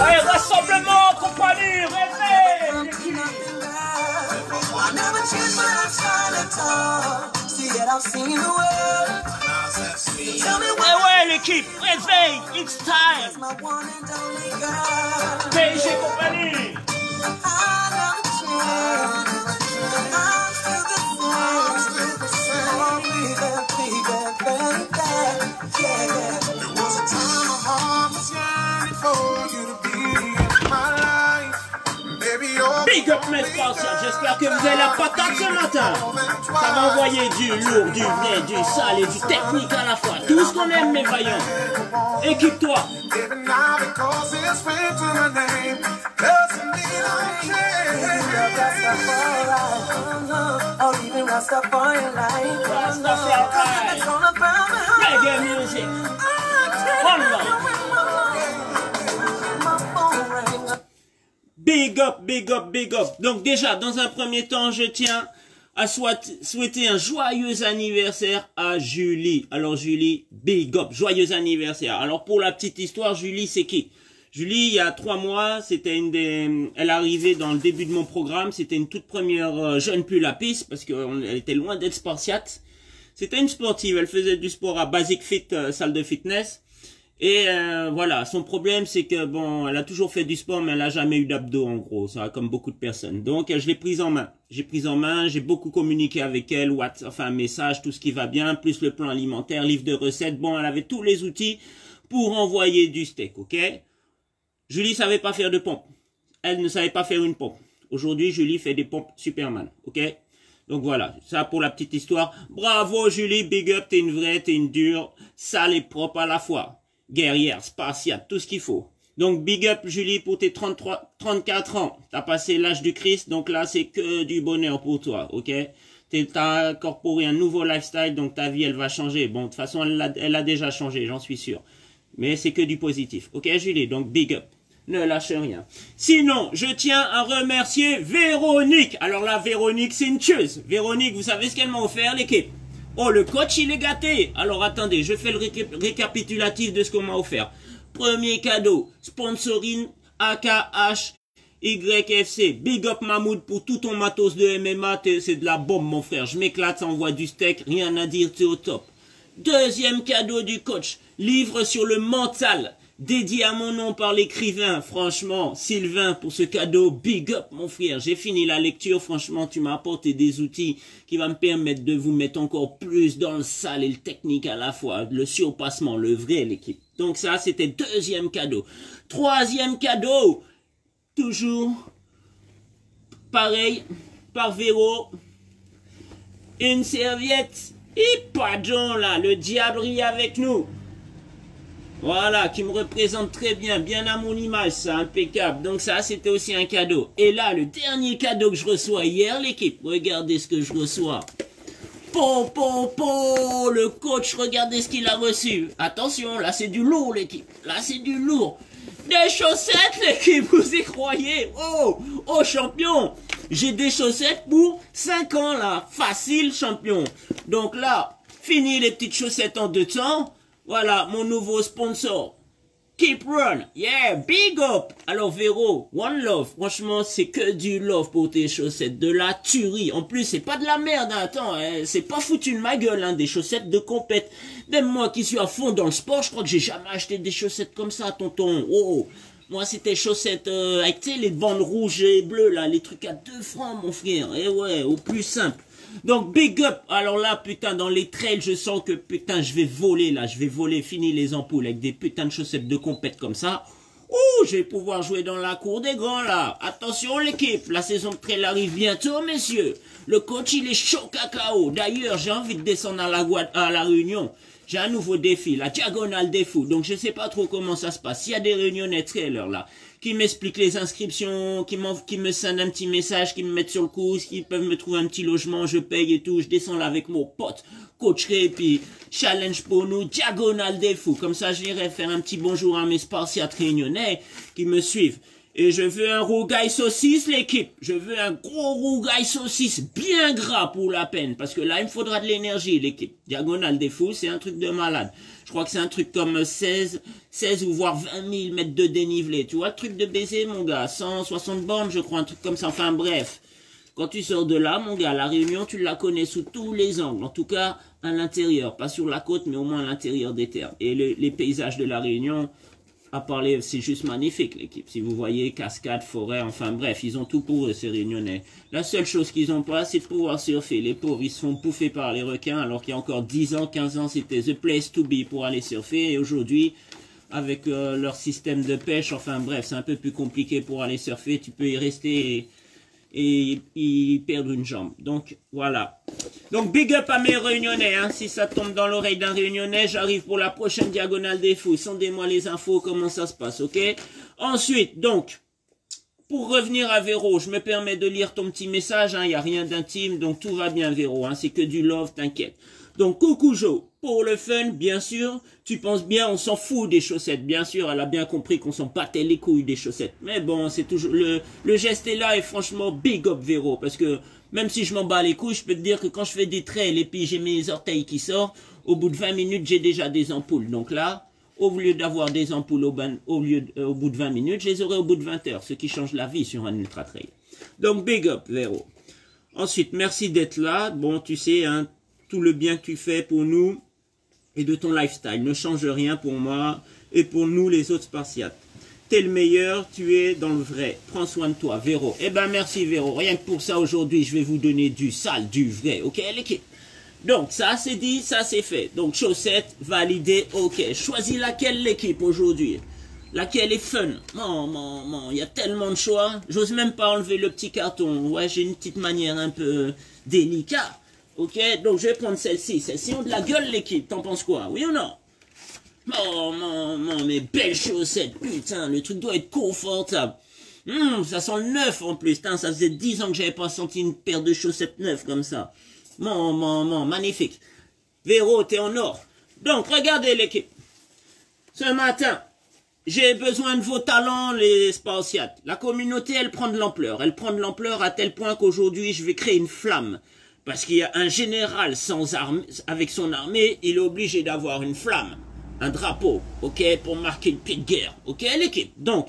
Allez, rassemblement, compagnie, rêvez Eh ouais, l'équipe, réveille, it's time. PSG compagnie J'espère que vous avez la patate ce matin Ça va envoyer du lourd, du vrai, du sale et du technique à la fois. Tout ce qu'on aime mes vaillants. Équipe-toi Big up, big up, big up. Donc déjà, dans un premier temps, je tiens à souhaiter un joyeux anniversaire à Julie. Alors Julie, big up, joyeux anniversaire. Alors pour la petite histoire, Julie, c'est qui? Julie, il y a trois mois, c'était une des, elle arrivait dans le début de mon programme, c'était une toute première euh, jeune pulapiste parce qu'elle était loin d'être spartiate. C'était une sportive, elle faisait du sport à Basic Fit, euh, salle de fitness. Et euh, voilà, son problème c'est que bon, elle a toujours fait du sport, mais elle a jamais eu d'abdos en gros, ça comme beaucoup de personnes. Donc euh, je l'ai prise en main. J'ai prise en main, j'ai beaucoup communiqué avec elle, what, enfin message, tout ce qui va bien, plus le plan alimentaire, livre de recettes. Bon, elle avait tous les outils pour envoyer du steak, ok? Julie savait pas faire de pompe. Elle ne savait pas faire une pompe. Aujourd'hui, Julie fait des pompes Superman, ok? Donc voilà, ça pour la petite histoire. Bravo Julie, big up, t'es une vraie, t'es une dure, sale et propre à la fois. Guerrière, spartiate, tout ce qu'il faut. Donc big up Julie pour tes 33, 34 ans. T'as passé l'âge du Christ, donc là c'est que du bonheur pour toi, ok? T'as incorporé un nouveau lifestyle, donc ta vie elle va changer. Bon, de toute façon elle a, elle a déjà changé, j'en suis sûr. Mais c'est que du positif, ok Julie? Donc big up. Ne lâche rien. Sinon, je tiens à remercier Véronique. Alors là, Véronique, c'est une tueuse. Véronique, vous savez ce qu'elle m'a offert, l'équipe? Oh, le coach, il est gâté. Alors attendez, je fais le récap- récapitulatif de ce qu'on m'a offert. Premier cadeau, sponsoring AKH YFC. Big up Mahmoud pour tout ton matos de MMA. C'est de la bombe, mon frère. Je m'éclate, ça envoie du steak. Rien à dire, t'es au top. Deuxième cadeau du coach, livre sur le mental, dédié à mon nom par l'écrivain. Franchement, Sylvain, pour ce cadeau, big up mon frère. J'ai fini la lecture, franchement, tu m'as apporté des outils qui vont me permettre de vous mettre encore plus dans le sale et le technique à la fois. Le surpassement, le vrai, l'équipe. Donc ça, c'était deuxième cadeau. Troisième cadeau, toujours pareil, par Véro, une serviette. Et pardon là, le diable rit avec nous. Voilà, qui me représente très bien, bien à mon image, ça, impeccable. Donc ça, c'était aussi un cadeau. Et là, le dernier cadeau que je reçois hier, l'équipe, regardez ce que je reçois. Po, po, po, le coach, regardez ce qu'il a reçu. Attention, là, c'est du lourd, l'équipe. Là, c'est du lourd. Des chaussettes, l'équipe, vous y croyez? Oh, oh, champion J'ai des chaussettes pour 5 ans, là. Facile, champion. Donc là, fini les petites chaussettes en deux temps. Voilà, mon nouveau sponsor. Keep run, yeah, big up. Alors Véro, one love. Franchement, c'est que du love pour tes chaussettes, de la tuerie. En plus, c'est pas de la merde. hein. Attends, hein, c'est pas foutu de ma gueule, hein, des chaussettes de compète. Même moi qui suis à fond dans le sport, je crois que j'ai jamais acheté des chaussettes comme ça, tonton. Oh, moi c'était chaussettes euh, avec tu les bandes rouges et bleues là, les trucs à deux francs, mon frère. Eh ouais, au plus simple. Donc big up. Alors là, putain, dans les trails, je sens que putain, je vais voler là, je vais voler, fini les ampoules avec des putains de chaussettes de compète comme ça. Ouh, je vais pouvoir jouer dans la cour des grands là. Attention l'équipe, la saison de trail arrive bientôt, messieurs. Le coach, il est chaud cacao. D'ailleurs, j'ai envie de descendre à la, à la Réunion. J'ai un nouveau défi, la diagonale des fous. Donc je sais pas trop comment ça se passe. S'il y a des réunionnais trailers là, qui m'expliquent les inscriptions, qui, me sendent un petit message, qui me mettent sur le coup, qui peuvent me trouver un petit logement, je paye et tout. Je descends là avec mon pote, coach Ray, puis challenge pour nous, diagonale des fous. Comme ça, j'irai faire un petit bonjour à mes spartiates réunionnais qui me suivent. Et je veux un rougail saucisse, l'équipe. Je veux un gros rougail saucisse bien gras pour la peine. Parce que là, il me faudra de l'énergie, l'équipe. Diagonale des fous, c'est un truc de malade. Je crois que c'est un truc comme 16, 16 ou voire 20 000 mètres de dénivelé. Tu vois, truc de baiser, mon gars. 160 bornes, je crois, un truc comme ça. Enfin, bref. Quand tu sors de là, mon gars, la Réunion, tu la connais sous tous les angles. En tout cas, à l'intérieur. Pas sur la côte, mais au moins à l'intérieur des terres. Et le- les paysages de la Réunion, à parler, c'est juste magnifique l'équipe. Si vous voyez cascade, forêt, enfin bref, ils ont tout pour eux ces Réunionnais. La seule chose qu'ils ont pas, c'est de pouvoir surfer. Les pauvres, ils se font bouffer par les requins, alors qu'il y a encore 10 ans, 15 ans, c'était the place to be pour aller surfer. Et aujourd'hui, avec euh, leur système de pêche, enfin bref, c'est un peu plus compliqué pour aller surfer. Tu peux y rester et y perdre une jambe. Donc voilà. Donc big up à mes réunionnais, hein. si ça tombe dans l'oreille d'un réunionnais, j'arrive pour la prochaine diagonale des fous. Sondez-moi les infos, comment ça se passe, ok? Ensuite, donc, pour revenir à Véro, je me permets de lire ton petit message, il n'y a rien d'intime, donc tout va bien Véro, hein, c'est que du love, t'inquiète. Donc coucou Joe, pour le fun, bien sûr, tu penses bien, on s'en fout des chaussettes, bien sûr, elle a bien compris qu'on s'en battait les couilles des chaussettes. Mais bon, c'est toujours, le, geste est là et franchement, big up Véro, parce que même si je m'en bats les couilles, je peux te dire que quand je fais des trails et puis j'ai mes orteils qui sortent, au bout de 20 minutes, j'ai déjà des ampoules. Donc là, au lieu d'avoir des ampoules au, ban- au, euh, bout de 20 minutes, je les aurai au bout de 20 heures, ce qui change la vie sur un ultra trail. Donc big up Véro. Ensuite, merci d'être là. Bon, tu sais, hein, tout le bien que tu fais pour nous et de ton lifestyle ne change rien pour moi et pour nous les autres spartiates. T'es le meilleur, tu es dans le vrai. Prends soin de toi, Véro. Eh ben merci Véro. Rien que pour ça aujourd'hui, je vais vous donner du sale, du vrai. Ok l'équipe? Donc, ça c'est dit, ça c'est fait. Donc, chaussettes, validé, ok. Choisis laquelle l'équipe aujourd'hui? Laquelle est fun? Non, non, non, il y a tellement de choix. J'ose même pas enlever le petit carton. Ouais, j'ai une petite manière un peu délicate. Ok, donc je vais prendre celle-ci. Celle-ci ont de la gueule l'équipe. T'en penses quoi? Oui ou non? Oh, non, non, mais belles chaussettes. Putain, le truc doit être confortable. Hum, ça sent le neuf en plus. Putain, ça faisait 10 ans que j'avais pas senti une paire de chaussettes neuves comme ça. Mon, mon, mon, magnifique. Véro, t'es en or. Donc, regardez l'équipe. Ce matin, j'ai besoin de vos talents, les spartiates. La communauté, elle prend de l'ampleur. Elle prend de l'ampleur à tel point qu'aujourd'hui, je vais créer une flamme. Parce qu'il y a un général sans arme, avec son armée, il est obligé d'avoir une flamme. Un drapeau, ok, pour marquer le pied de guerre. Ok, l'équipe. Donc,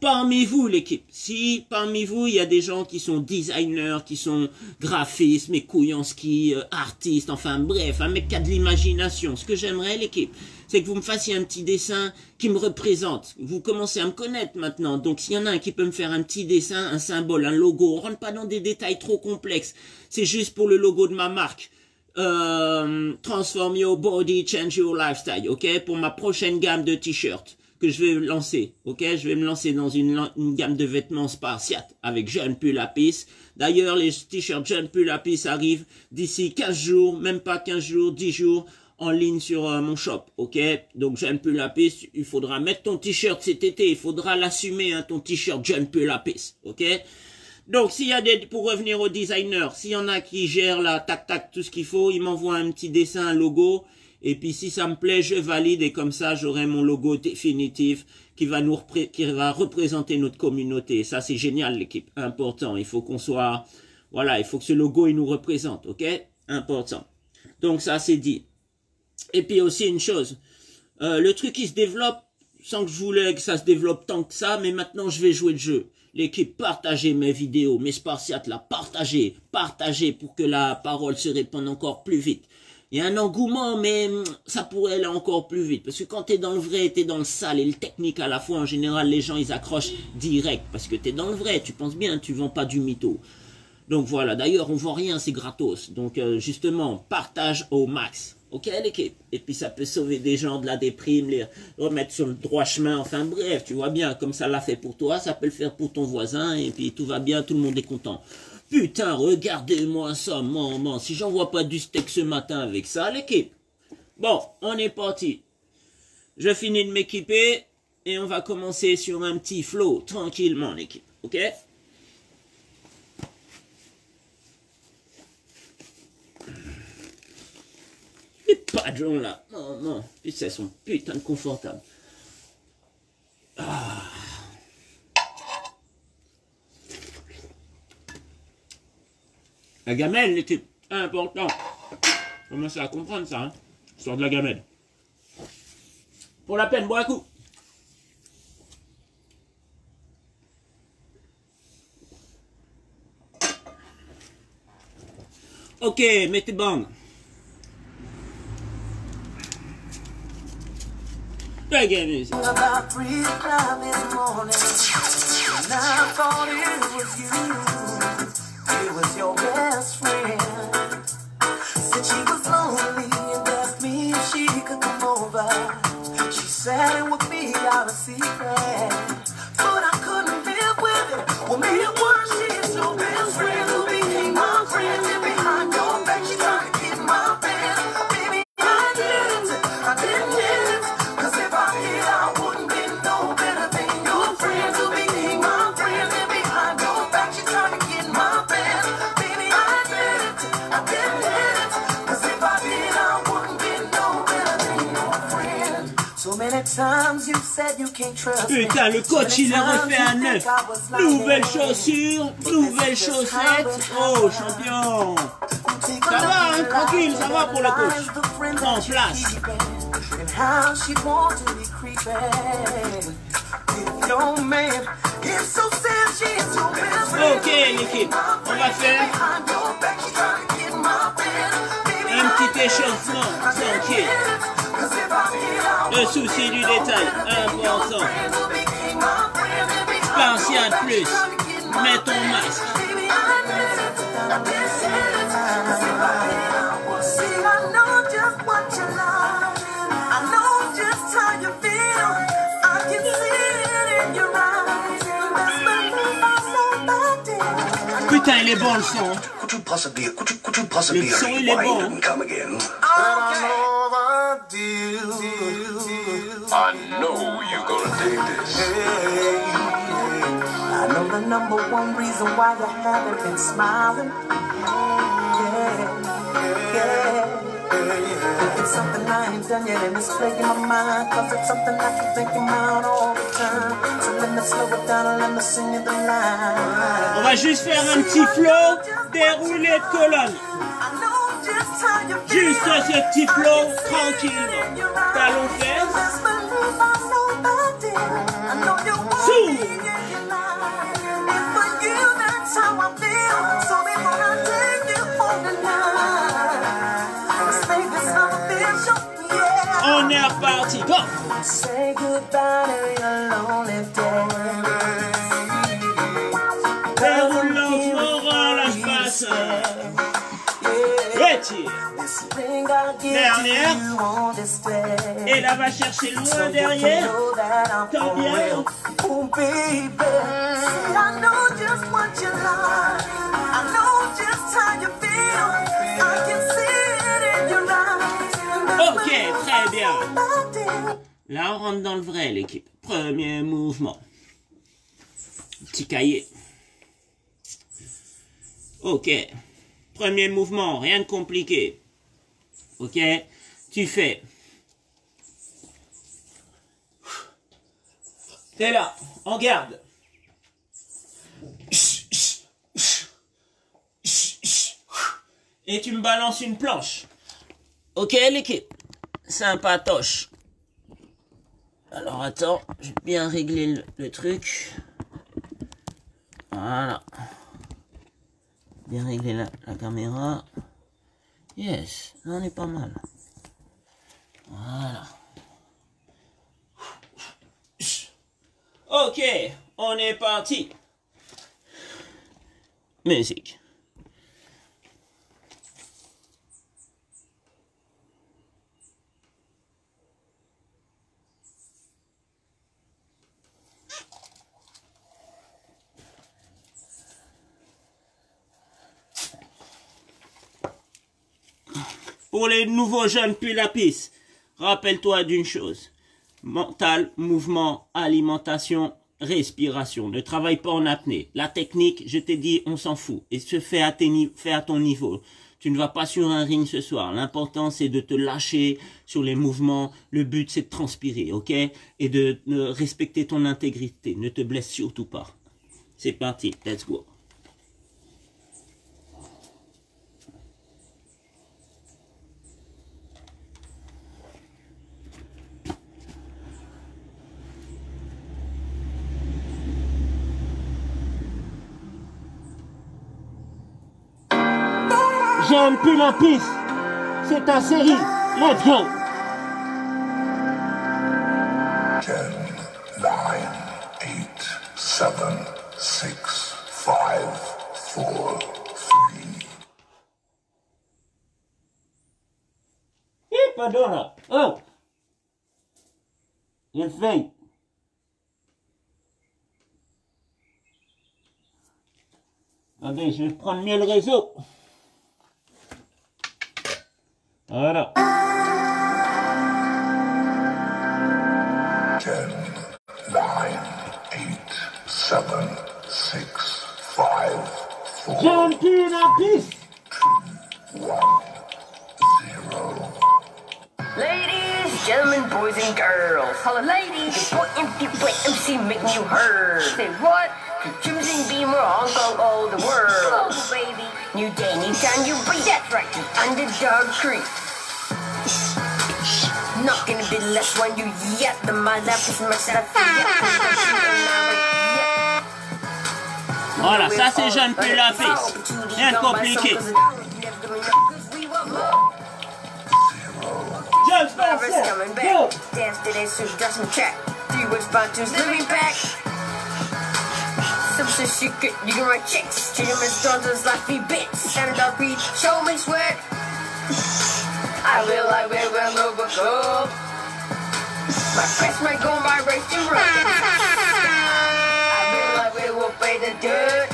Parmi vous, l'équipe, si parmi vous, il y a des gens qui sont designers, qui sont graphistes, mes couilles ski, euh, artistes, enfin bref, un mec qui a de l'imagination, ce que j'aimerais, l'équipe, c'est que vous me fassiez un petit dessin qui me représente. Vous commencez à me connaître maintenant, donc s'il y en a un qui peut me faire un petit dessin, un symbole, un logo, on rentre pas dans des détails trop complexes, c'est juste pour le logo de ma marque. Euh, transform your body, change your lifestyle, ok, pour ma prochaine gamme de t-shirts que je vais lancer, ok? Je vais me lancer dans une, gamme de vêtements spartiates avec Jeune Pulapis. D'ailleurs, les t-shirts Jeune Pulapis arrivent d'ici 15 jours, même pas 15 jours, 10 jours, en ligne sur euh, mon shop, ok? Donc Jeune Pulapis, il faudra mettre ton t-shirt cet été, il faudra l'assumer, hein, ton t-shirt Jeune Pulapis, ok? Donc, s'il y a des, pour revenir au designer, s'il y en a qui gèrent la tac tac tout ce qu'il faut, ils m'envoient un petit dessin, un logo, et puis si ça me plaît, je valide et comme ça, j'aurai mon logo définitif qui va nous qui va représenter notre communauté. Ça, c'est génial, l'équipe. Important. Il faut qu'on soit, voilà, il faut que ce logo, il nous représente, ok? Important. Donc, ça, c'est dit. Et puis aussi une chose, euh, le truc il se développe sans que je voulais que ça se développe tant que ça, mais maintenant je vais jouer le jeu. L'équipe, partagez mes vidéos, mes spartiates là, partagez, partagez pour que la parole se répande encore plus vite. Il y a un engouement, mais hum, ça pourrait aller encore plus vite. Parce que quand t'es dans le vrai, t'es dans le sale et le technique à la fois, en général, les gens, ils accrochent direct. Parce que t'es dans le vrai, tu penses bien, tu vends pas du mytho. Donc voilà, d'ailleurs, on vend rien, c'est gratos. Donc euh, justement, partage au max. Ok l'équipe Et puis ça peut sauver des gens de la déprime, les remettre sur le droit chemin. Enfin bref, tu vois bien, comme ça l'a fait pour toi, ça peut le faire pour ton voisin. Et puis tout va bien, tout le monde est content. Putain, regardez-moi ça, maman. Si j'en vois pas du steak ce matin avec ça, l'équipe. Bon, on est parti. Je finis de m'équiper et on va commencer sur un petit flow, tranquillement, l'équipe. Ok? Pas de là. Non, non. Puis elles sont putain de confortables. Ah. La gamelle était importante. Commencez à comprendre ça, hein? De la gamelle. Pour la peine, bois un coup. Ok, mettez bande. Reggae music. About three o'clock this morning, and I thought it was you. It was your best friend. Said she was lonely and asked me if she could come over. She said it would be of secret, Putain, le coach, il a refait un neuf. Nouvelles chaussures, nouvelles chaussettes. Oh, champion. Ça va, hein, tranquille, ça va pour le coach. En place. Ok, l'équipe, on va faire un petit échauffement tranquille. Le souci du détail, important. Patient your plus. Mets ton masque. Putain, il est bon le son. Could you possibly, could you, could you possibly Le son, il est bon. and deal. I know you're gonna dig this. I know the number one reason why you haven't been smiling. Yeah, yeah. It's something I ain't done yet and it's plaguing my mind. Cause it's something I keep thinking about all the time. So let me slow it down and let me sing you the line. On va juste faire un petit flow, déroulé de colonne. Juste ce petit flow, tranquillement. Talons fesses. Sous. On est reparti, go Et là, va chercher loin derrière. for bien. real. Oh baby, see I know just what you like. I know just how you feel. I can see it in your eyes. Ok, très bien. Là, on rentre dans le vrai, l'équipe. Premier mouvement. Petit cahier. Ok. Premier mouvement, rien de compliqué. Ok. Tu fais. T'es là, en garde. Et tu me balances une planche. Ok, l'équipe. Sympatoche. Alors attends, je vais bien régler le, truc. Voilà. Bien régler la, la caméra. Yes, on est pas mal. Voilà. Ok, on est parti. Musique. Pour les nouveaux jeunes puis la rappelle-toi d'une chose. Mental, mouvement, alimentation, respiration. Ne travaille pas en apnée. La technique, je t'ai dit, on s'en fout. Et se fait à, ton niveau. Tu ne vas pas sur un ring ce soir. L'important, c'est de te lâcher sur les mouvements. Le but, c'est de transpirer, ok? Et de, de respecter ton intégrité. Ne te blesse surtout pas. C'est parti. Let's go. Plus la piste. C'est ta série. Let's go. 10, 9, 8, 7, 6, 5, 4, 3. Ih, Padora. Oh. Il fait. Attendez, je vais prendre mieux le réseau. Voilà. 10, 9, 8, 7, 6, 5, 4, J'aime plus la piste. 0. Ladies, gentlemen, boys and girls. Hello, ladies. Your boy empty boy MC making you heard. Say what? The Crimson Beamer on go all the world. Oh, baby. New day, new time, you breathe. That's right. The underdog creep. Not gonna be less when you yet. The my left is myself. Voilà, ça c'est j'aime plus la piste. Rien de compliqué. J'aime pas Forever's ça. coming back. Go. Dance today, so got some track. Three words sponsors living back. Some shit you can write checks. Gentlemen, starters, like me bits. Standard up read, show me sweat. I will, I will, will overcome. My quest might go, my race to run. I will, I will, will pay the dirt.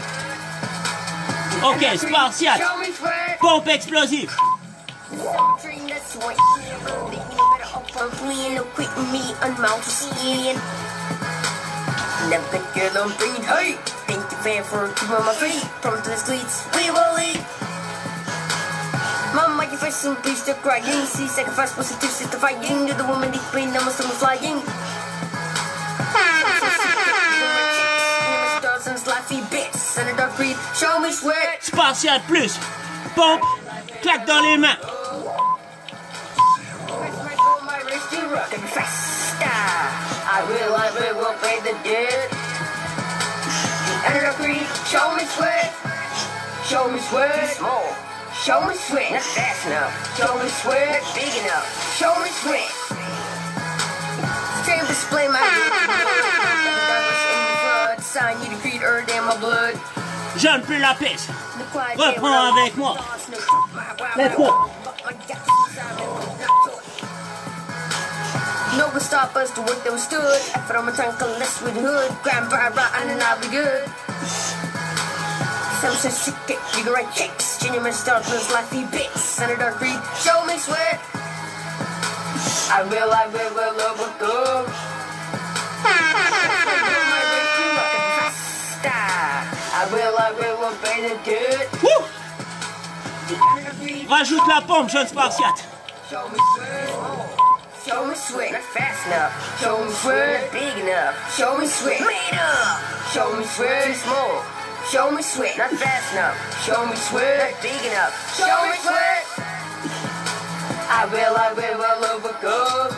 Ok, Spartiate. Show me sweat. Pompe explosive. Train that's Never get on breed, hey! Thank you, fan, for keeping my feet from the streets. We will eat. Mama, you first and please stop crying. See, sacrifice positive sister fighting. You're the woman deep now I'm still flying. Dozens laughy bits and a dark breed. Show me sweat. Spartiate plus. Pompe. Claque dans les mains. I will, I will, will pay the debt. The under creed, show me sweat. Show me sweat. Small. Show me sweat. Not fast enough. Show me sweat. Big enough. Show me sweat. Straight display my blood. Sign you the creed earned in my blood. J'aime plus la piste. Reprends avec moi. Let's go. One stop us to work that we stood. Effort on my tongue, less with the hood. Grand bar rotten and I'll be good. Some says shit, get you can write checks. Genuine starters, lifey bits. Senator Creed, show me sweat. I will, I will, will overcome. I will, I will obey the. Wouh. Rajoute la pompe, jeune Spartiate. Show me sweat. Show me sweat. Not fast enough. Show me sweat. Big enough. Show me sweat. Made up. Show me sweat. Too small. Show me sweat. Not fast enough. Show me sweat. Not big enough. Show me sweat. I will, I will, will overcome.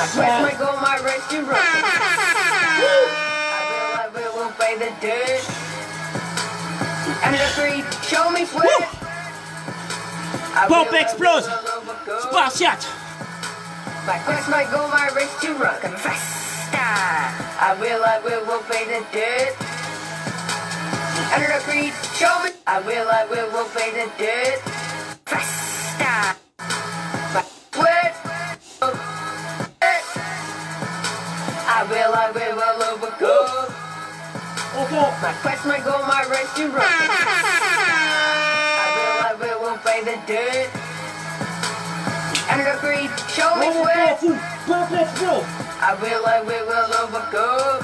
My quest, my goal, my run. I will, I will, will pay the dirt. And the creed, show me sweat. Will, explose. will, will overcome. Spartiate. My quest, my goal, my race to run. Faster. I will, I will, will pay the debt. Under the creed, show me. I will, I will, will pay the debt. Faster. My sweat. I will, I will, will overcome. My quest, my goal, my race to run. I will, I will, will pay the debt. Under the creed, show me explose. I will, I will, will overcome.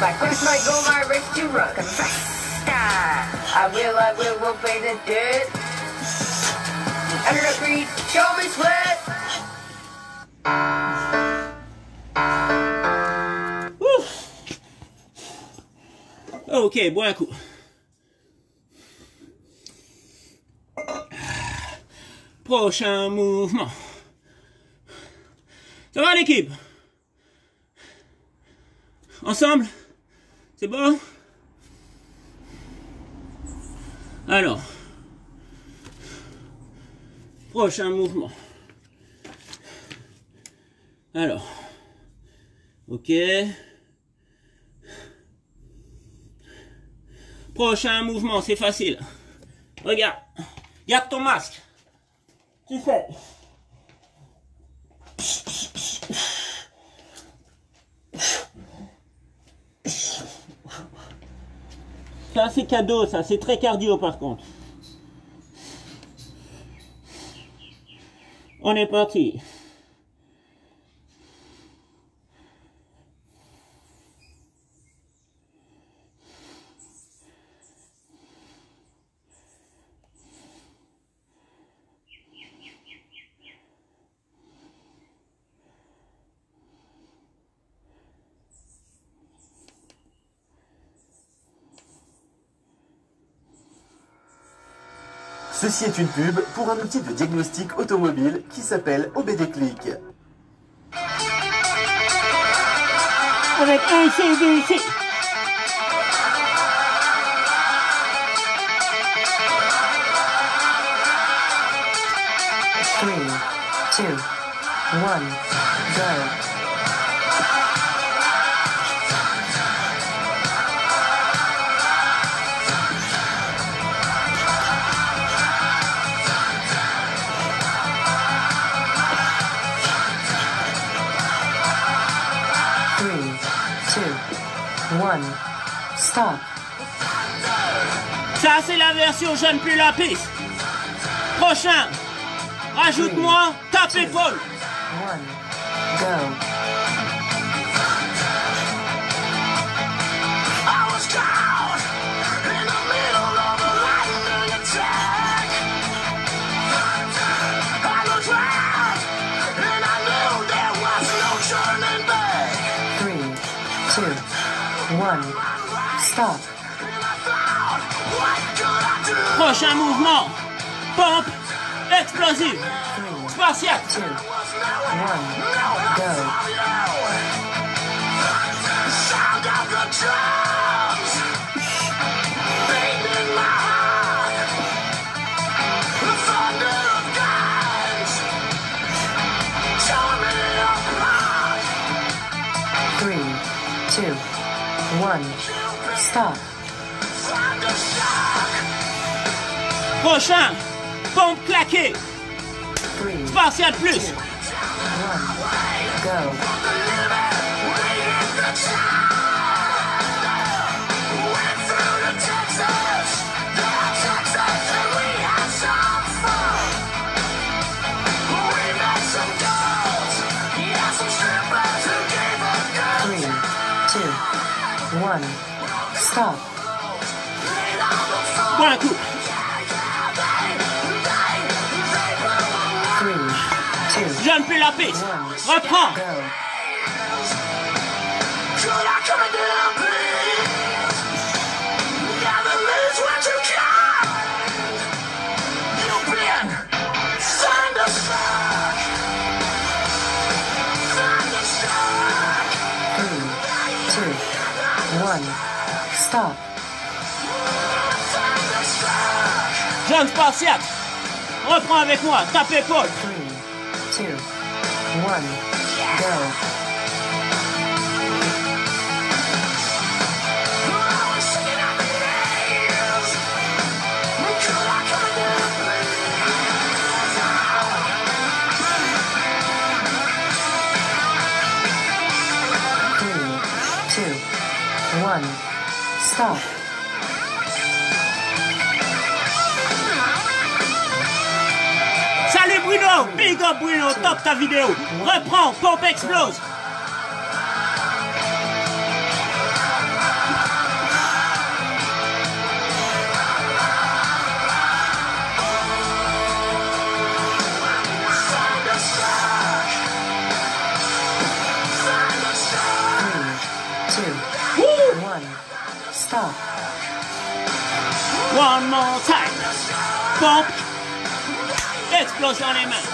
My quest, my goal, my race to run. Come faster. I will, I will, will pay the debt. Under the creed, show me sweat. Ouf. Ok, bois un Prochain mouvement. Ça va l'équipe? Ensemble? C'est bon? Alors, Prochain mouvement. Alors. Ok. Prochain mouvement, c'est facile. Regarde. Garde ton masque. Tu fais. Ça, c'est cadeau, ça. C'est très cardio, par contre. On est parti. Ceci est une pub pour un outil de diagnostic automobile qui s'appelle OBD Click. Avec un CVC. Three, two, one, go. Two, one, stop. Ça, c'est la version j'aime plus la piste. Prochain. Rajoute-moi tape épaule. One, go. One, stop. Prochain mouvement. Pompe explosive. Three, two, one, go. Prochain. Pompe claquée. Three, plus. one, go. Stop. Bon coup. Three, two, J'aime plus la piste. Reprends. go. Jeune Spartiate. Reprends avec moi. Tape épaule. Three, two, one, go. I Big up Bruno. Top ta vidéo. Reprends. Pompe explose. One, more time. Les mains. Three,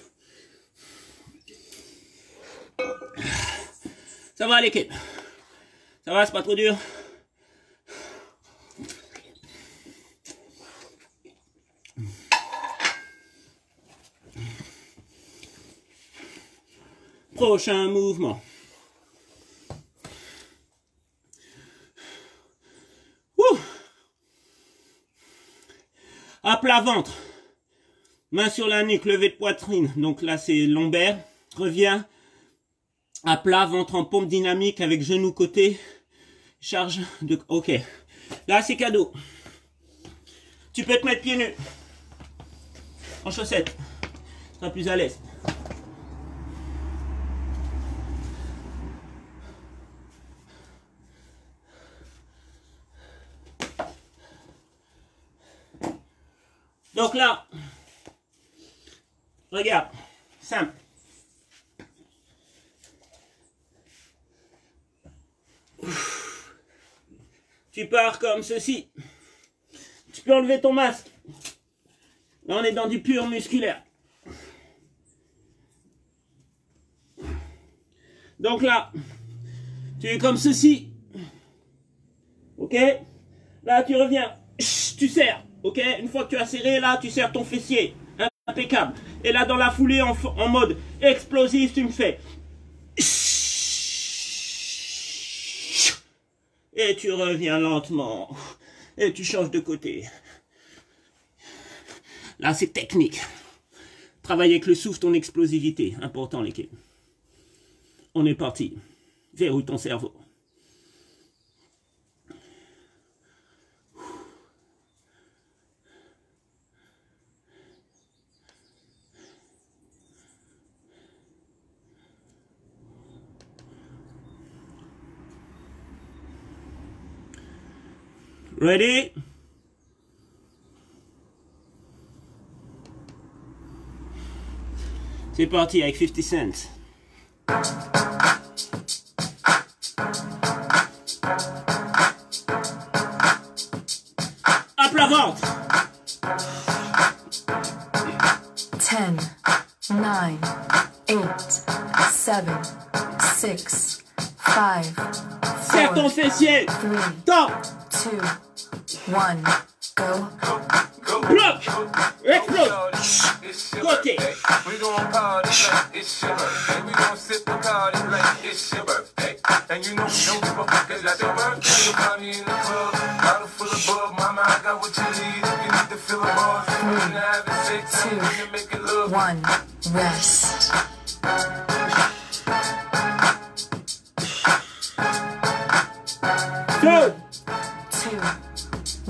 Ça va l'équipe? Ça va, c'est pas trop dur? Prochain mouvement. Ouh. À plat ventre. Main sur la nuque, levée de poitrine. Donc là, c'est lombaire. Reviens. À plat, ventre en pompe dynamique avec genou côté. Charge de... Ok. Là, c'est cadeau. Tu peux te mettre pieds nus. En chaussettes. Tu seras plus à l'aise. Donc là, regarde, simple. Tu pars comme ceci. Tu peux enlever ton masque. Là, on est dans du pur musculaire. Donc là, tu es comme ceci. Ok? Là, tu reviens. Tu serres. Ok? Une fois que tu as serré, là, tu serres ton fessier. Impeccable. Et là, dans la foulée, en, en mode explosif, tu me fais. Et tu reviens lentement. Et tu changes de côté. Là, c'est technique. Travaille avec le souffle, ton explosivité. Important, l'équipe. On est parti. Verrouille ton cerveau. Ready? C'est parti avec 50 Cent. À plat ventre. 10, 9, 8, 7, 6, 5, Serre ton 4, fessier. 3, Top. 2, 1. Go. Bloc. Explose. Côté. We gon' party like it's your birthday. We gon' sip the party like it's your birthday. And you know we don't give a fuck, it's like your birthday. You party in the club, bottle full of bug. Mama, I got what you need you need to fill a bar. You can have it and make it love. 1. Rest. Go.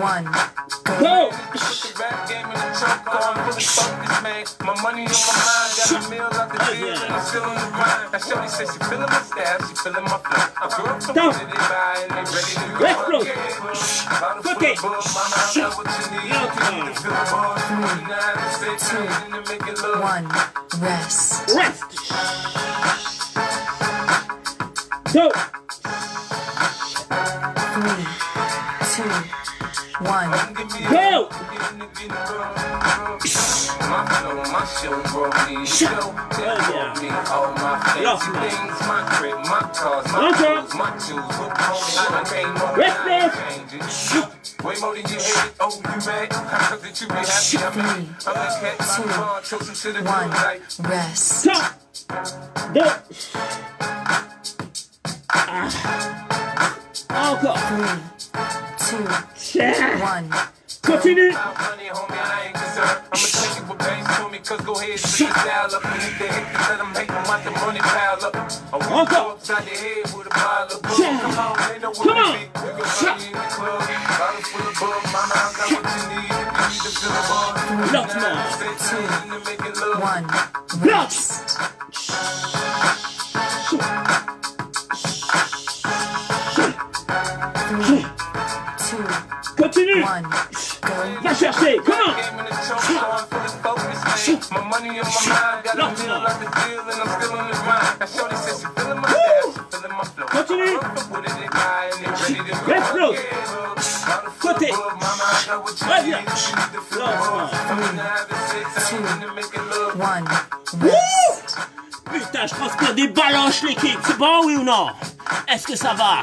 sit before I play it. 1. Rest. Serre. 3, 2, 1. Go. Go. Put the rap game in the choke on, really focused, man. My money on my mind, got a meal out the deal, and I'm still on the grind. Now, Shorty says she feeling my style, she feeling my flow. I grew up so Stop. good, they buy and they ready to go. Let's go. Bottle full Okay. of bug, mama, I got 1. Give me a Go. My show brought me show brought me all my fancy things, my crib, my cars, my Okay. clothes, my shoes. Look, homie, I came up Let's go. changing. Way more than you hated. Oh, you mad? I heard that you be happy. I'm Three, I'm a cat, two, my car, chosen to the 1. blue light. Rest. Top. Deux. Ah. Encore. 3, 2, Serre. 1. Continue. Encore. Come on. Lentement. One. Block. Three. Two. Continue. One. Go. Va chercher. Comment Continue. Explose. Côté. Reviens. Wouh Putain, je transpire des balanches les kicks. C'est bon, oui ou non? Est-ce que ça va?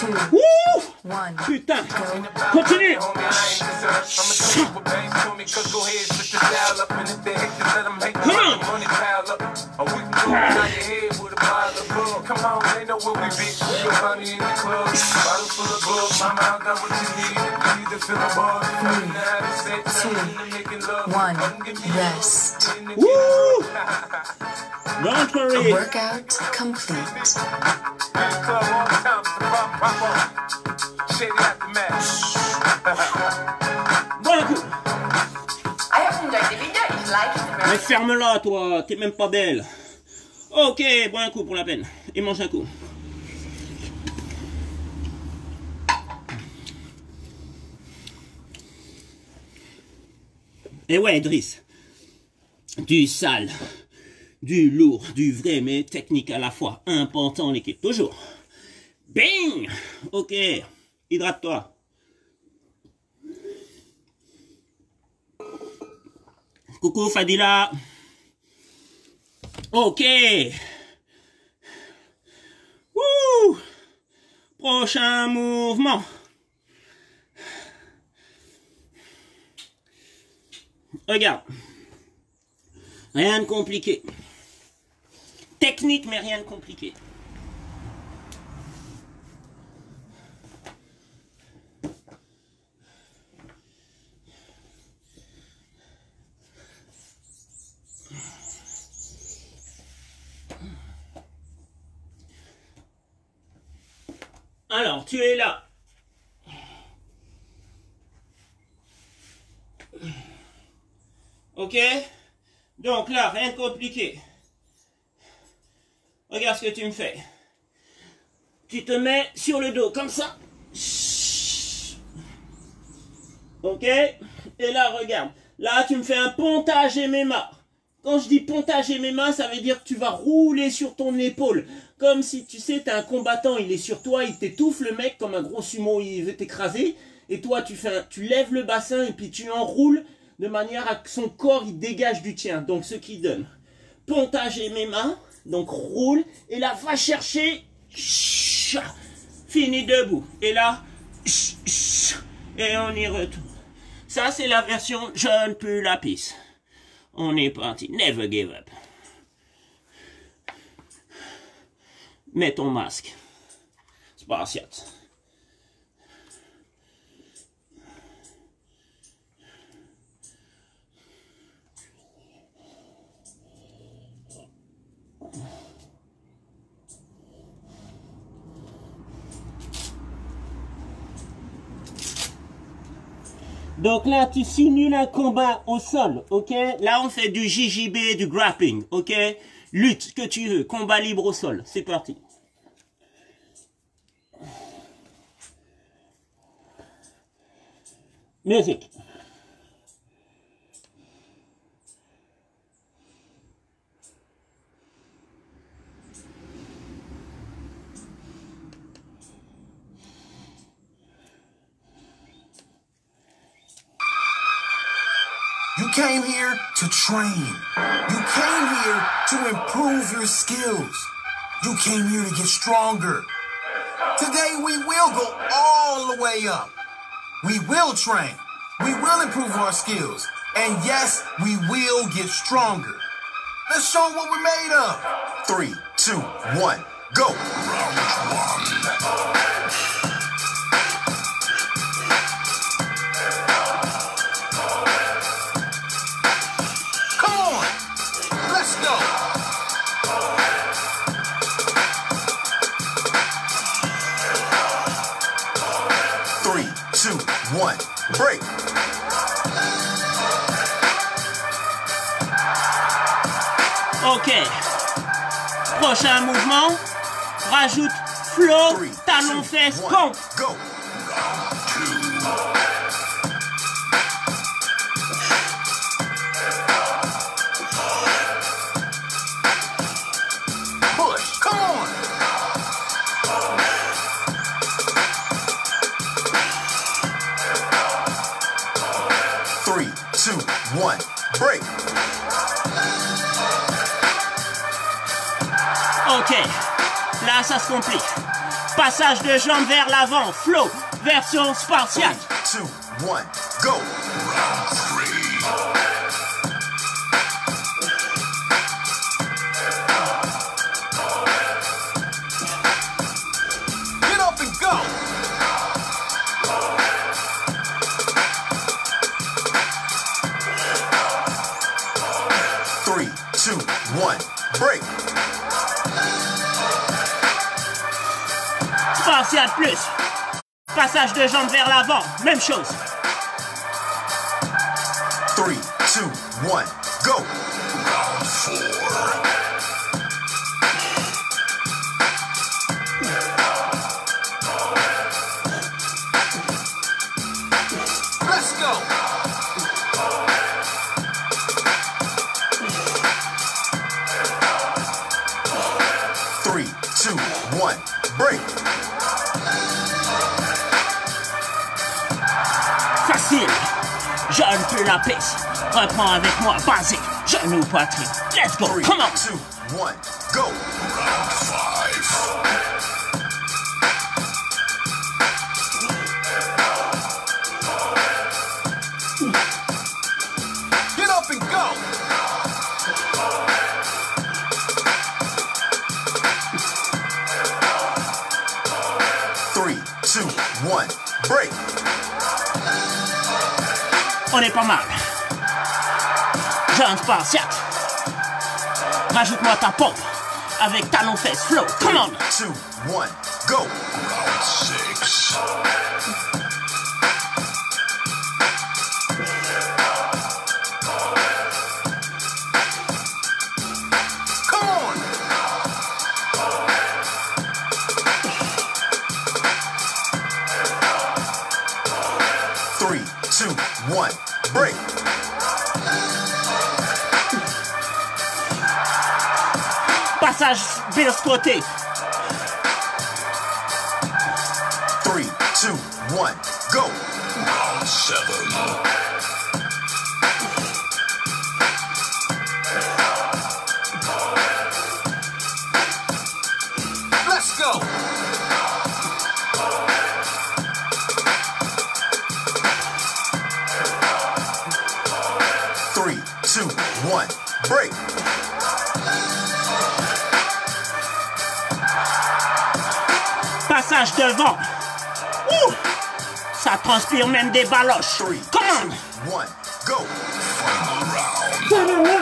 Two. Wouh One. Putain. Go. Continue. Come on. One. Rest. Wouh Don't worry. Workout complete. Bon coup. I have enjoyed the video. If like it, Mais ferme-la, toi. T'es même pas belle. Ok, bois un coup pour la peine. Et mange un coup. Et ouais, Idriss. Du sale, du lourd, du vrai, mais technique à la fois. Important l'équipe, toujours. Bing Ok, hydrate-toi. Coucou Fadila. Ok. Wouh. Prochain mouvement. Regarde. Rien de compliqué. Technique, mais rien de compliqué. Alors, tu es là. Ok? Donc là, rien de compliqué. Regarde ce que tu me fais. Tu te mets sur le dos, comme ça. Ok? Et là, regarde. Là, tu me fais un pontage MMA. Quand je dis pontage MMA, ça veut dire que tu vas rouler sur ton épaule. Comme si, tu sais, t'es un combattant, il est sur toi, il t'étouffe le mec comme un gros sumo, il veut t'écraser. Et toi, tu, lèves le bassin et puis tu enroules de manière à que son corps, il dégage du tien. Donc, ce qui donne pontage MMA, donc roule. Et là, va chercher. Fini debout. Et là, et on y retourne. Ça, c'est la version jeune plus la pisse. On est parti. Never give up. Mets ton masque. Spartiate. Donc là, tu simules un combat au sol, ok? Là, on fait du JJB, du grappling, ok? Lutte, que tu veux, combat libre au sol. C'est parti. Musique. Came here to train. You came here to improve your skills. You came here to get stronger. Today we will go all the way up. We will train. We will improve our skills. And yes, we will get stronger. Let's show what we're made of. Three, two, one, go. Come break. Ok. Prochain mouvement. Rajoute flow, Three, talon two, fesse, one, pompe. Break. Ok. Là, ça se complique. Passage de jambes vers l'avant. Flow. Version spartiate. Two, one, go. Plus. Passage de jambes vers l'avant. Même chose. Three, two, one, go. Jeune plus la piste. Reprends avec moi. Basique. Genou poitrine. Let's go. Three, Come on. two, one, go. Get On est pas mal. Jeune spartiate. Rajoute-moi ta pompe. Avec talon fesse. Flow. Come on. Two, one, go. Six. Passage vers ce Ça transpire même des baloches. Three, Come on. two, one, go. Final round.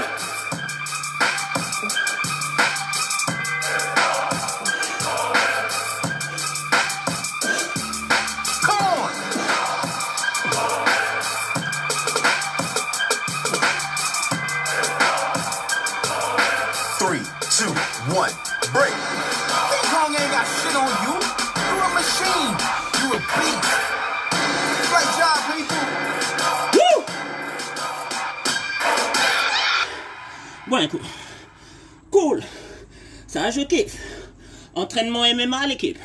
MMA à l'équipe.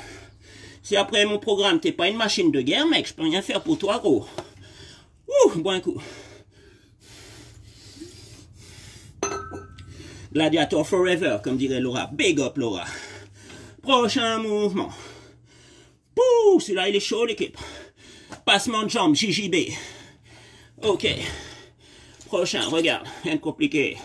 Si après mon programme, t'es pas une machine de guerre, mec, je peux rien faire pour toi, gros. Ouh, bon coup. Gladiator Forever, comme dirait Laura. Big up, Laura. Prochain mouvement. Pouh, celui-là, il est chaud, l'équipe. Passement de jambes, JJB. Ok. Prochain, regarde, rien de compliqué.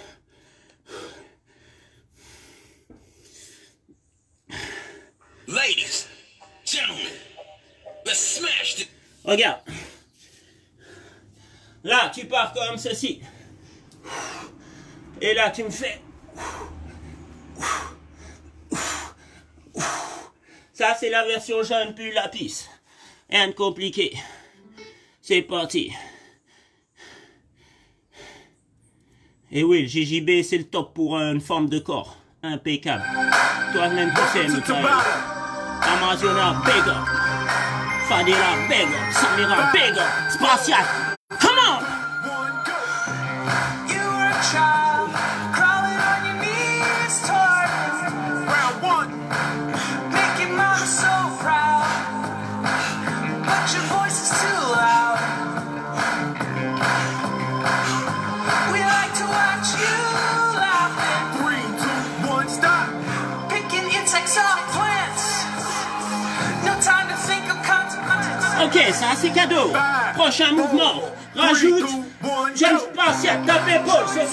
Regarde. Là, tu pars comme ceci. Et là, tu me fais. Ça, c'est la version jeune puis lapis. Rien de compliqué. C'est parti. Et oui, le JJB, c'est le top pour une forme de corps. Impeccable. Toi-même, tu sais, Michael. Amazona, big up. Fadila, big up. Samira, big up. Ok, ça c'est cadeau. Prochain mouvement. Rajoute. J'aime spartiate. Tape l'épaule, c'est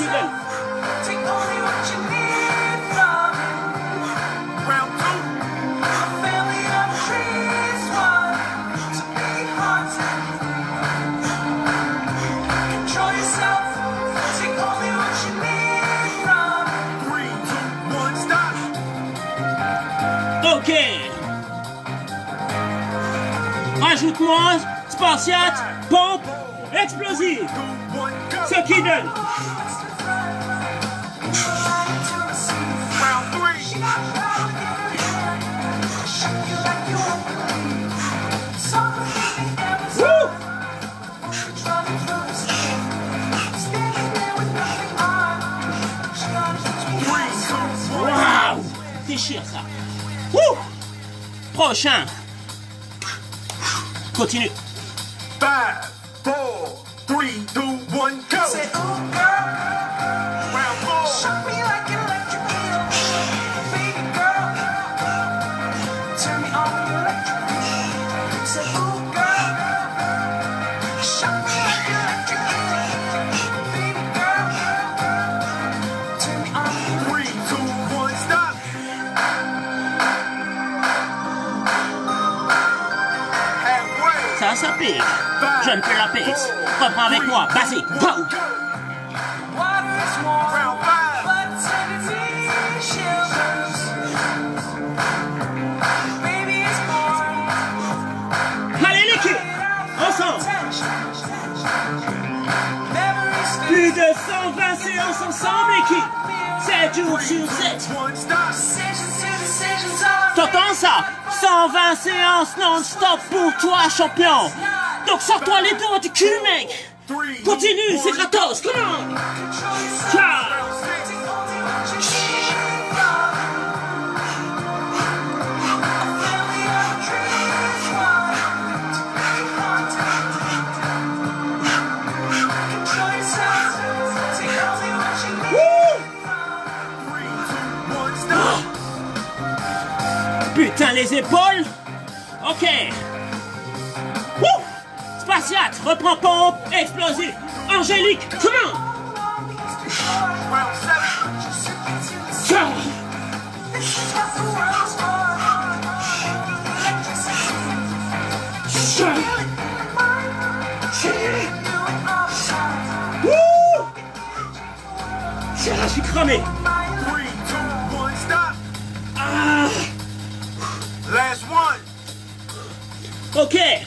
Rajoute-moi. Spartiate. Pompe. Explosive. Ce qui donne. Waouh! Déchire ça. Prochain. Continue. Five, Je ne fais la piste. Reprends avec moi. Born. Allez, l'équipe! Ensemble! Plus de 120 séances ensemble, l'équipe! 7 jours sur 7. One, stop. Decisions to decisions are T'entends ça? 120 séances non-stop pour toi, champion! Donc sors-toi les doigts du cul, mec! Continue, c'est gratos, stop. Putain, les épaules! Ok! Spartiate, reprends pompe, explosif! Angélique! Tiens, je suis cramé! Ah! Last one. Ok!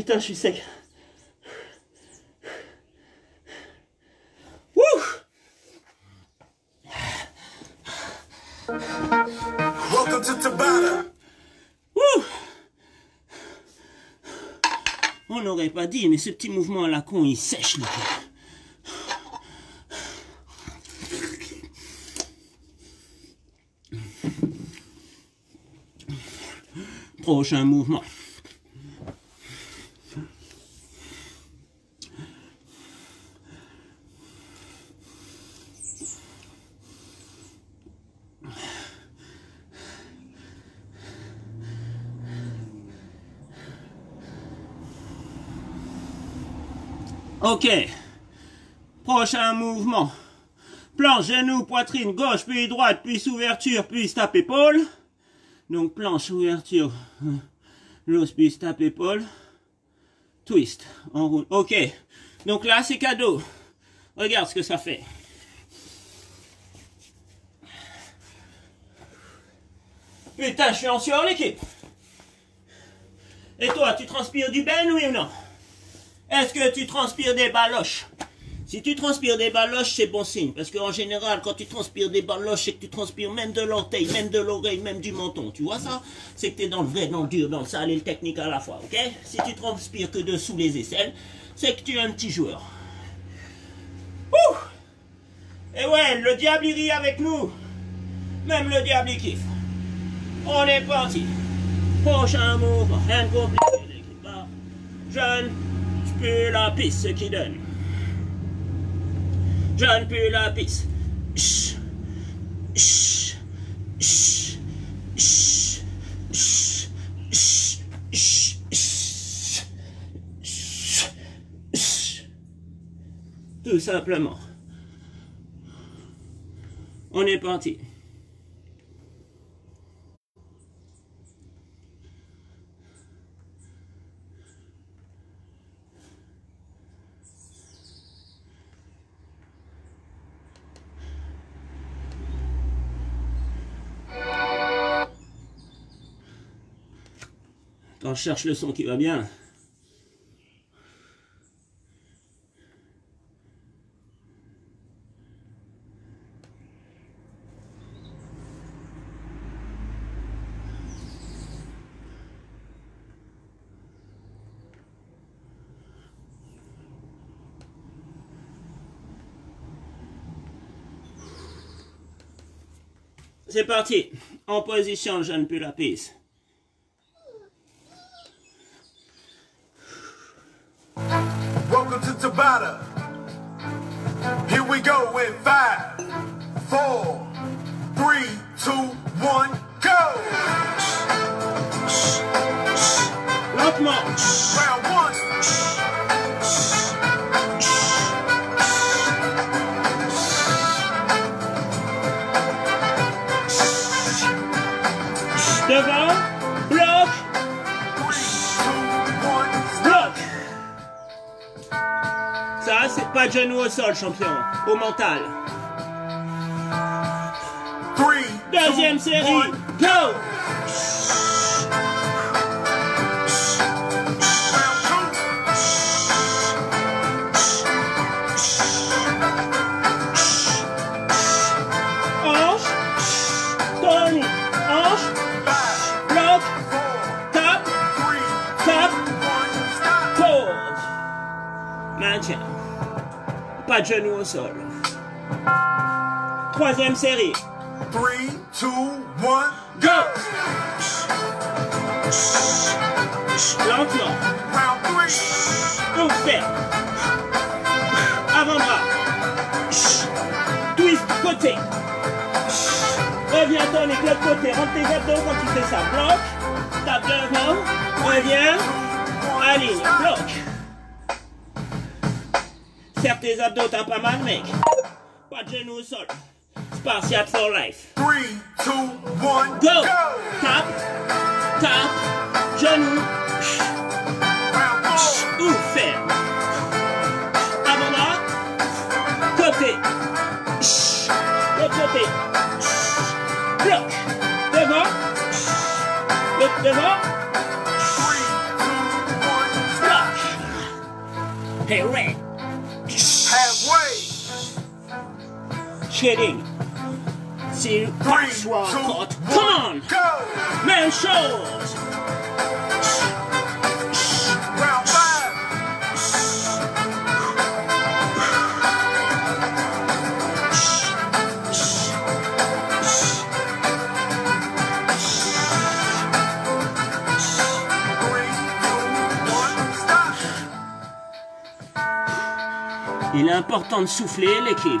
Putain, je suis sec. Wouh Welcome On n'aurait pas dit, mais ce petit mouvement à la con, il sèche le prochain mouvement. Ok. Prochain mouvement. Planche, genou, poitrine, gauche, puis droite, puis ouverture, puis stop épaule. Donc planche, ouverture, l'os, puis stop épaule. Twist, en roule. Ok. Donc là, c'est cadeau. Regarde ce que ça fait. Putain, je suis en sueur l'équipe. Et toi, tu transpires du ben, oui ou non? Est-ce que tu transpires des baloches? Si tu transpires des baloches, c'est bon signe. Parce qu'en général, quand tu transpires des baloches, c'est que tu transpires même de l'orteil, même de l'oreille, même du menton. Tu vois ça? C'est que tu es dans le vrai, dans le dur, dans le sale et le technique à la fois, ok? Si tu transpires que dessous les aisselles, c'est que tu es un petit joueur. Ouh Et ouais, le diable il rit avec nous. Même le diable il kiffe. On est parti. Prochain mouvement, de. Jeune, plus la pisse qui donne. Je ne plus la pisse. Tout simplement. On est parti. Je cherche le son qui va bien. C'est parti. En position, je ne plus la piste. Champion. Au mental. Deuxième série. Sol. Troisième série. Three, two, one, Go. Lentement. Ouvert. Avant-bras. Twist côté. Reviens ton avec l'autre côté. Rentre tes abdos quand tu fais ça. Bloc. Tape devant. Reviens. Aligne. Bloc. Serre tes abdos, t'as pas mal, mec. Pas de genoux au sol. Spartiate for life. Three, two, one, Go. go. Tap. Tap. Genou. Round four. Ouvert. Avant-bras. Côté. L'autre côté. Bloc. Devant. L'autre devant. Three, two, one, Bloc. Hey, red. kidding. See, once you are caught, come on! Go! Man shows! Il est important de souffler l'équipe.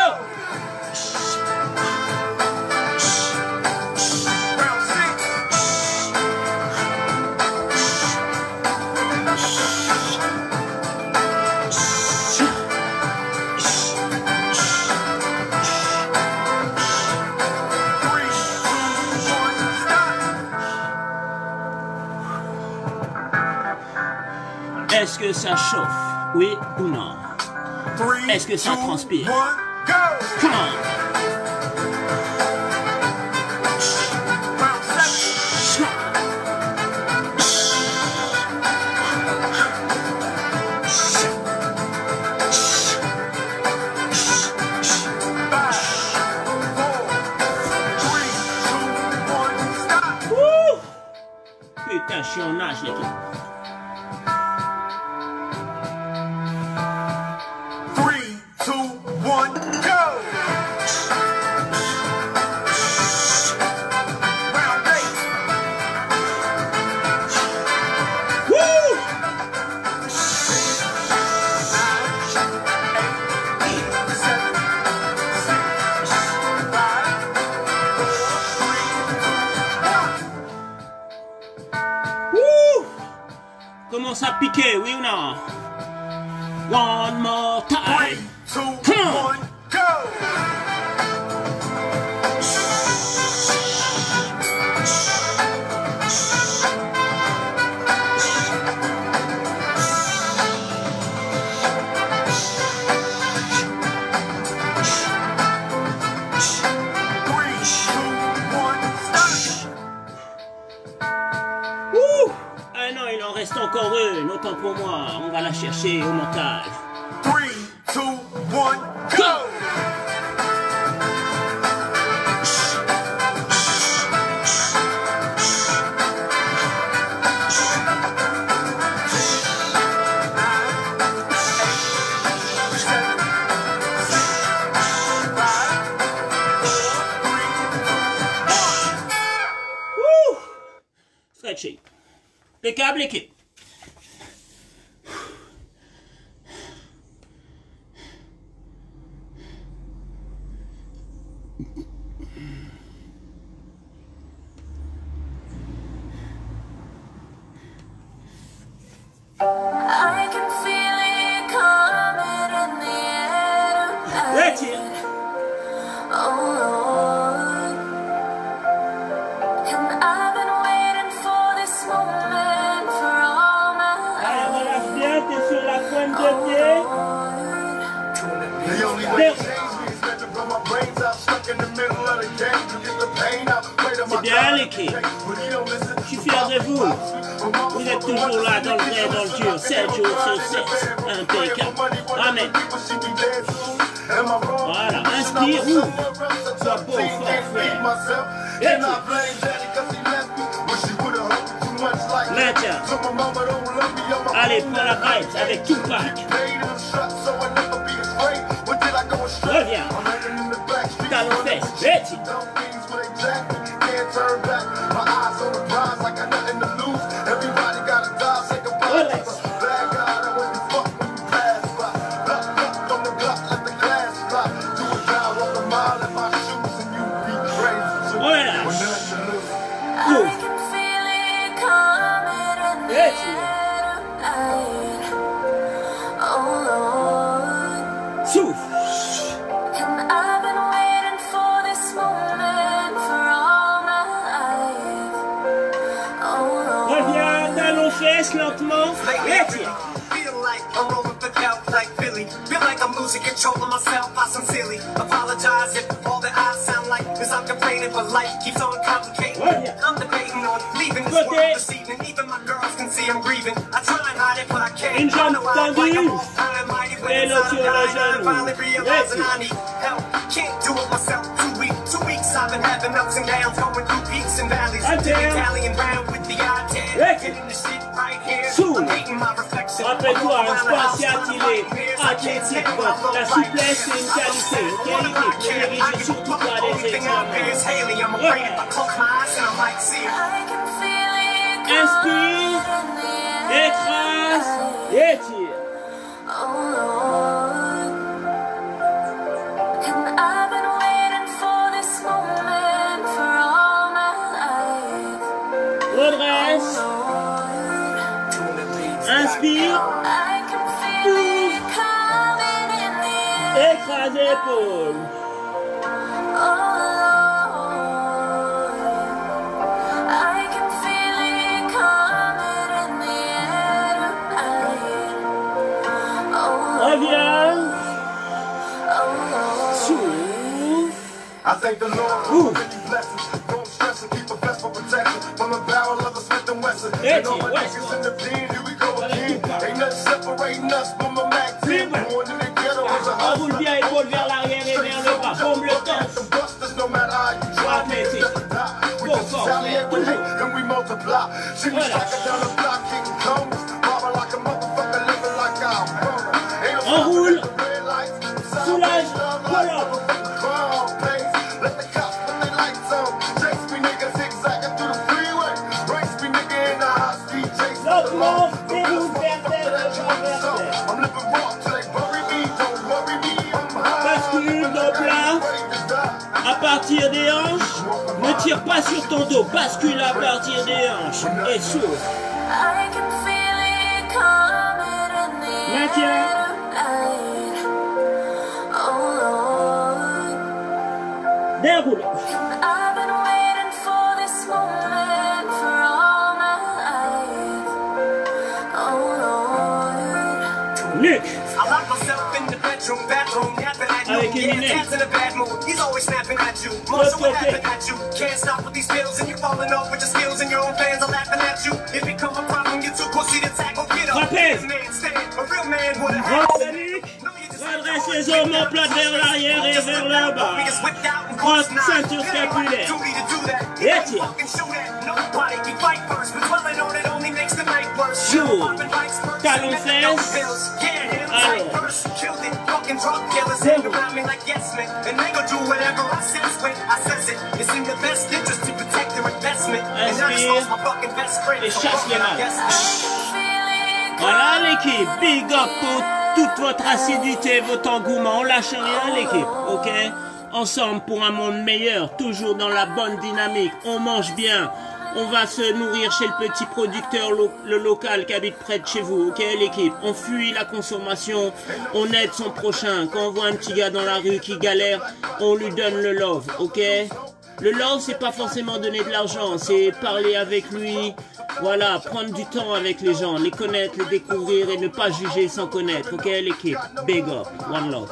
Que ça chauffe? Oui ou non? Est-ce que ça transpire? Come on! Putain, je suis en nage l'équipe. C'est bien, l'équipe. Je suis fier de vous. Vous êtes toujours là dans le vrai, dans le dur, 7 jours sur 7. Impeccable. Amen. Voilà, inspire, ouh. Sois beau, fort, frère. Maintiens. Allez, prends la vibe avec Tupac. Reviens. bitch. Dumb things with exactly, can't turn back. My eyes on the prize like I nothing to lose. I'm but life keeps on complicating. I'm debating on leaving this world this evening. Even my girls can see I'm grieving. I try and hide it, but I can't. I know I like I'm high and mighty when Et inside l'autre I'm sur le dying. I finally realizing Yes. I need help. Can't do it myself. Two weeks, two weeks I've been having ups and downs, going through peaks and valleys. I damn. Italian round with the I-10. Sous. I'm hating my reflection. Rappelle-toi, un sport si attiré, athlétique, la souplesse c'est une qualité, une qualité, ne négligez surtout pas les examens. I can feel it Inspire. coming in the Étire. Écrase l'épaule. Oh I can feel it coming in the air tonight. Oh Reviens. Oh I thank the Lord for many blessings. Don't stress and keep a vest for protection from the barrel of a Smith and Wesson. And all my niggas in the pen, here we go again. Ain't nothing separating us from a We Go just fort. retaliate with hate and we multiply. See me Voilà. striking down the block, getting tire pas sur ton dos, bascule à partir des hanches et souffle. Maintiens. Oh. Déroule. Bathroom, yapping at you. Avec Yeah, Eminem. In a bad mood. He's always snapping at you. Most of what happened at you. Can't stop with these bills and you're falling off with your skills and your own fans are laughing at you. It become a problem, you're too pussy to tackle. Get up. Man stand. A real man would have Rentre had la nuque. Redresse les omoplates vers l'arrière et vers le bas. Crosse ceinture scapulaire. Étire. Joue. Chasse les mal. Voilà l'équipe, big up pour toute votre assiduité, votre engouement, on lâche rien l'équipe, ok? Ensemble pour un monde meilleur, toujours dans la bonne dynamique, on mange bien, on va se nourrir chez le petit producteur le local qui habite près de chez vous, ok l'équipe? On fuit la consommation, on aide son prochain, quand on voit un petit gars dans la rue qui galère, on lui donne le love, ok? Le love, c'est pas forcément donner de l'argent, c'est parler avec lui, voilà, prendre du temps avec les gens, les connaître, les découvrir et ne pas juger sans connaître, ok l'équipe? Big up, one love.